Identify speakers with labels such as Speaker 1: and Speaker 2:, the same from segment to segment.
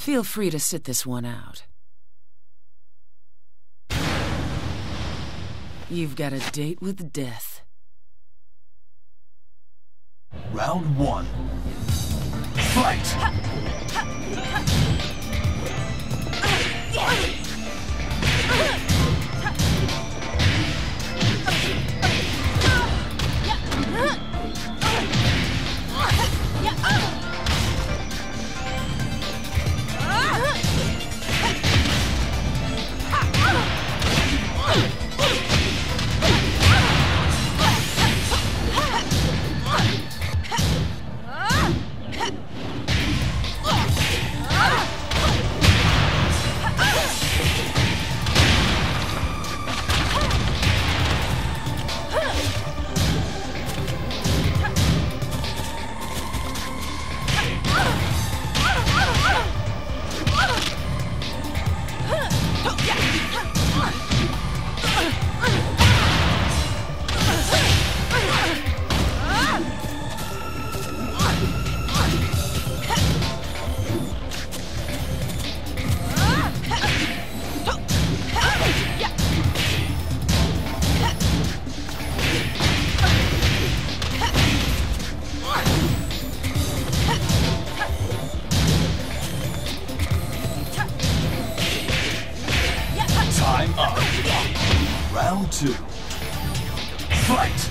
Speaker 1: Feel free to sit this one out. You've got a date with death.
Speaker 2: Round one. Fight! Two. Fight!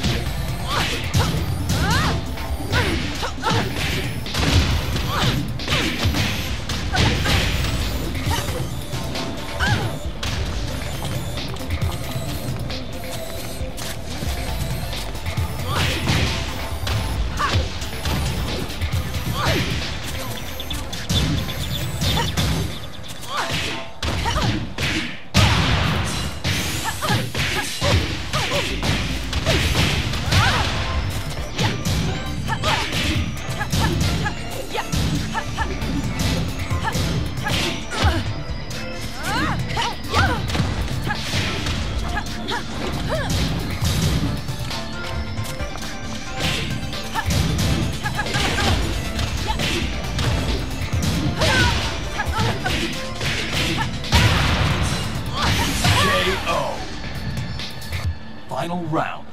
Speaker 2: Final round.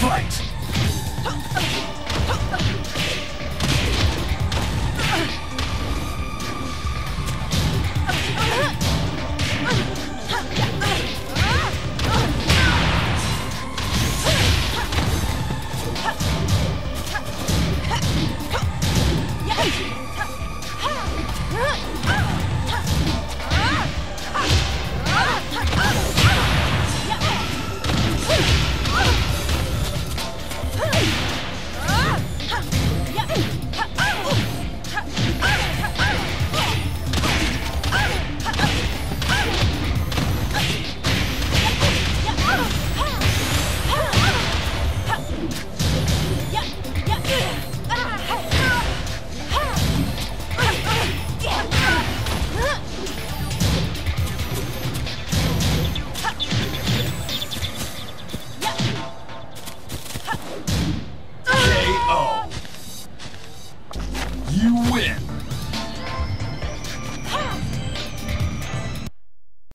Speaker 2: Fight!